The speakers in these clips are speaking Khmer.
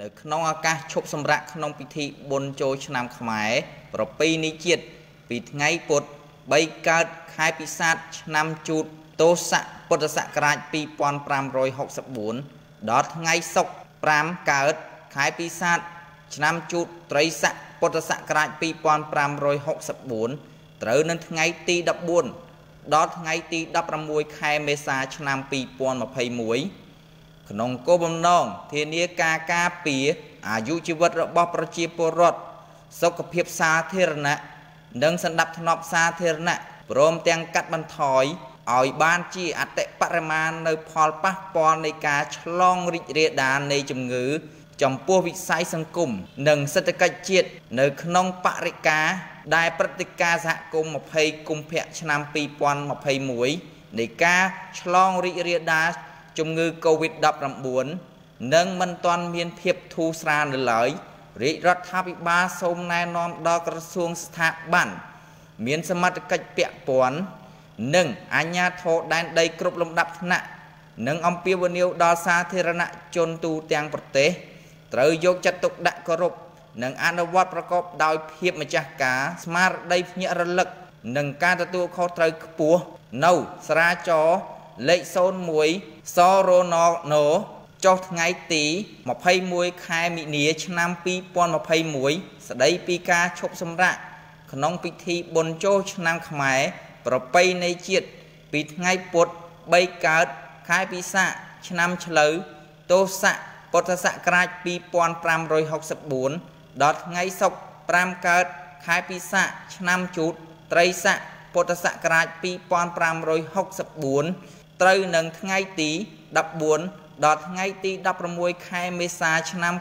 នៅក្នុងឱកាសឈប់សម្រាកក្នុងពិធីបុណ្យចូលឆ្នាំខ្មែរប្រពៃណីជាតិពីថ្ងៃពុទ្ធ3កើតខែពិសាខឆ្នាំជូតទស័កពុទ្ធសករាជ2564ដល់ថ្ងៃសុក្រ5កើតខែពិសាខឆ្នាំជូតត្រីស័កពុទ្ធសករាជ2564ត្រូវនៅថ្ងៃទី14ដល់ថ្ងៃទី16ខែមេសាឆ្នាំ2021 ក្នុងគោលបំណងធានាការការពារអាយុជីវិតរបស់ប្រជាពលរដ្ឋសុខភាពសាធារណៈនិងសន្តិភាពសាធារណៈព្រមទាំងកាត់បន្ថយឲ្យបានជាអតិបរមានៅផលប៉ះពាល់នៃការឆ្លងរីករាលដាលនៃជំងឺ ចំពោះវិស័យសង្គមនិងសេដ្ឋកិច្ចជាតិនៅក្នុងបរិការដែលព្រឹត្តិការណ៍សហគមន៍20កុម្ភៈឆ្នាំ2021នៃការឆ្លងរីករាលដាល ជំងឺ Covid-19 នឹងមិនទាន់មានភាពធូរស្រាលនៅឡើយរាជរដ្ឋាភិបាលសូមណែនាំដល់ក្រសួងស្ថាប័នមានសមត្ថកិច្ចពាក់ព័ន្ធនិងអាជ្ញាធរដែនដីគ្រប់លំដាប់ថ្នាក់និងអំពាវនាវដល់សាធារណជនទូទាំងប្រទេសត្រូវយកចិត្តទុកដាក់គោរពនិងអនុវត្តប្រកបដោយភាពម្ចាស់ការស្មារតីភ្ញាក់រលឹកនិងការទទួលខុសត្រូវខ្ពស់នៅស្រាចរ លេខ01សរណណចុះថ្ងៃទី21ខែមិនិនាឆ្នាំ2021ស្ដីពីការឈប់សម្រាកក្នុងពិធីបុណ្យចូលឆ្នាំខ្មែរប្រពៃណីជាតិពីថ្ងៃពុទ្ធ3កើតខែពិសាខឆ្នាំឆ្លូវទស័កពុទ្ធសករាជ2564ដល់ថ្ងៃសុក្រ5កើតខែពិសាខឆ្នាំជូតត្រីស័កពុទ្ធសករាជ2564 ត្រូវនឹងថ្ងៃទី14ដល់ថ្ងៃទី16ខែមេសាឆ្នាំ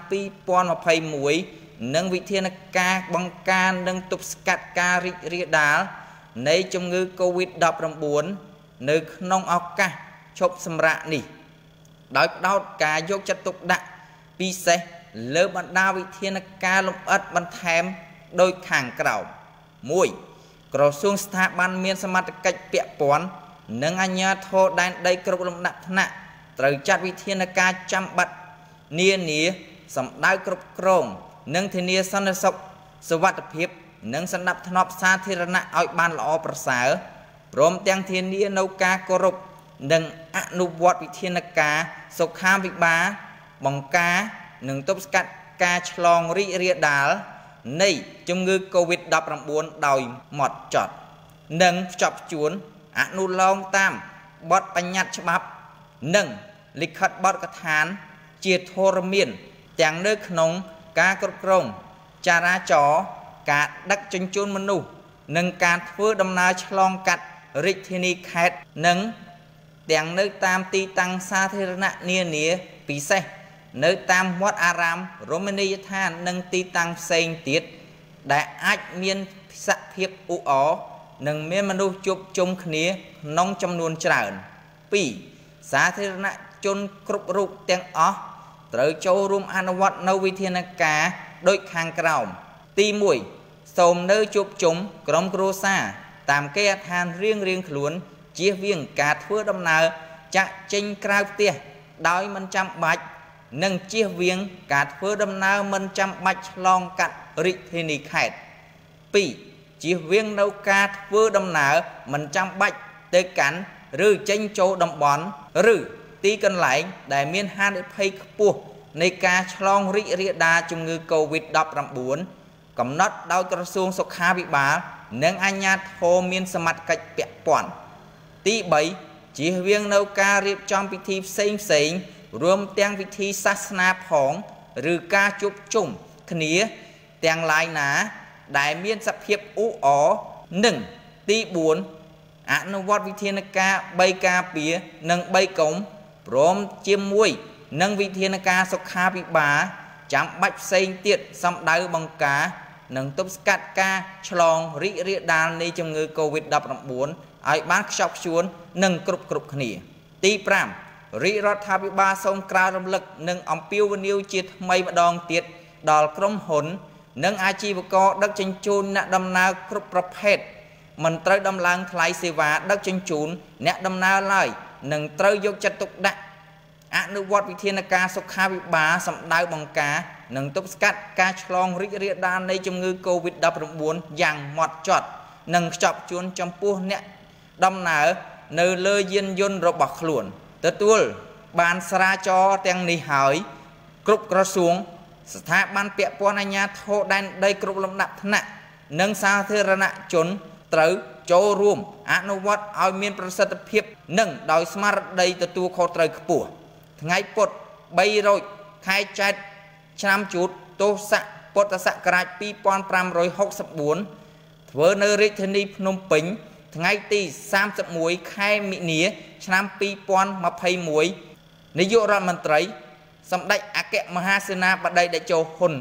2021និងវិធានការបង្ការនិងទប់ស្កាត់ការរីករាលដាលនៃជំងឺ Covid-19 នៅក្នុងឱកាសឈប់សម្រាកនេះ ដោយផ្ដោតការយកចិត្តទុកដាក់ពិសេសលើបណ្ដាវិធានការលម្អិតបន្ថែមដោយខាងក្រោម1ក្រសួងស្ថាប័នមានសមត្ថកិច្ចពាក់ព័ន្ធ និងអាជ្ញាធរដែនដីគ្រប់លំដាប់ថ្នាក់ត្រូវចាត់វិធានការចាំបាច់នានាសម្ដៅគ្រប់គ្រង និងធានាសន្តិសុខសុវត្ថិភាព និងសណ្ដាប់ធ្នាប់សាធារណៈឲ្យបានល្អប្រសើរព្រមទាំងធានានៅការគោរពនិងអនុវត្តវិធានការសុខាភិបាលបង្ការនិងទប់ស្កាត់ការឆ្លងរីករាលដាលនៃជំងឺ Covid-19 ដោយម៉ត់ចត់ និងភ្ជាប់ភ្ជួន អនុលោមតាមបទបញ្ញត្តិច្បាប់និងលិខិតបទកថានជាធរមានទាំងនៅក្នុងការគ្រប់គ្រងចរាចរណ៍ការដឹកជញ្ជូនមនុស្សនិងការធ្វើដំណើរឆ្លងកាត់រាជធានីខេត្តនិងទាំងនៅតាមទីតាំងសាធារណៈនានាពិសេសនៅតាមវត្តអារាមរមណីយដ្ឋាននិងទីតាំងផ្សេងទៀតដែលអាចមានសភាពអ៊ូអរ និងមានមនុស្សជួបជុំគ្នាក្នុងចំនួនច្រើន2សាធារណជនគ្រប់រូបទាំងអស់ត្រូវចូលរួមអនុវត្តនៅវិធានការដូចខាងក្រោមទី1សូមនៅជួបជុំក្រុមគ្រួសារតាមគេអដ្ឋានរៀងរៀងខ្លួនជៀសវាងការធ្វើដំណើរចាក់ចេញក្រៅផ្ទះដោយមិនចាំបាច់និងជៀសវាងការធ្វើដំណើរមិនចាំបាច់ឆ្លងកាត់រាជធានីខេត្ត2 ជៀសវាងនៅការធ្វើដំណើរមិនចាំបាច់ទៅកាន់ឬចេញចូលតំបន់ឬទីកន្លែងដែលមានហានិភ័យខ្ពស់នៃការឆ្លងរីករាលដាលជំងឺ Covid-19 កំណត់ដោយក្រសួងសុខាភិបាល និងអាជ្ញាធរមានសមត្ថកិច្ចពាក់ព័ន្ធទី3ជៀសវាងនៅការរៀបចំពិធីផ្សេងផ្សេងរួមទាំងពិធីសាសនាផង ឬការជួបជុំគ្នាទាំងឡាយណា ដែលមានសភាពអ៊ូអរនិងទី4អនុវត្តវិធានការ3ការពារនិង3កុំព្រមជាមួយនឹងវិធានការសុខាភិបាលចាំបាច់ផ្សេងទៀតសម្ដៅបង្ការនិងទប់ស្កាត់ការឆ្លងរីករាលដាលនៃជំងឺ Covid-19 ឲ្យបានខ្ជាប់ខ្ជួននិងគ្រប់គ្រប់គ្នា ទី5រាជរដ្ឋាភិបាលសូមក្រើនរំលឹកនិងអំពាវនាវជាថ្មីម្ដងទៀតដល់ក្រុមហ៊ុន និងអាជីវករដឹកជញ្ជូនអ្នកដំណើរគ្រប់ប្រភេទមិនត្រូវដំឡើងថ្លៃសេវាដឹកជញ្ជូនអ្នកដំណើរឡើយនឹងត្រូវយកចិត្តទុកដាក់អនុវត្តវិធានការសុខាភិបាលសម្ដៅបង្ការនិងទប់ស្កាត់ការឆ្លងរីករាលដាលនៃជំងឺ Covid-19 យ៉ាងម៉ត់ចត់និងខ្ជាប់ខ្ជួនចំពោះអ្នកដំណើរនៅលើយានយន្តរបស់ខ្លួន ទទួលបានស្រាចរទាំងនេះហើយគ្រប់ក្រសួង ស្ថាប័នពាក់ព័ន្ធអាជ្ញាធរដែនដីគ្រប់លំដាប់ថ្នាក់និងសាធារណជនត្រូវចូលរួមអនុវត្តឲ្យមានប្រសិទ្ធភាព និងដោយស្មារតីទទួលខុសត្រូវខ្ពស់ថ្ងៃពុទ្ធ3រោចខែចែកឆ្នាំជូតទស័កពុទ្ធសករាជ2564ធ្វើនៅរាជធានីភ្នំពេញ ថ្ងៃទី31ខែមិនិនាឆ្នាំ2021នាយករដ្ឋមន្ត្រី សម្ដេចអគ្គមហាសេនាបតីតេជោហ៊ុន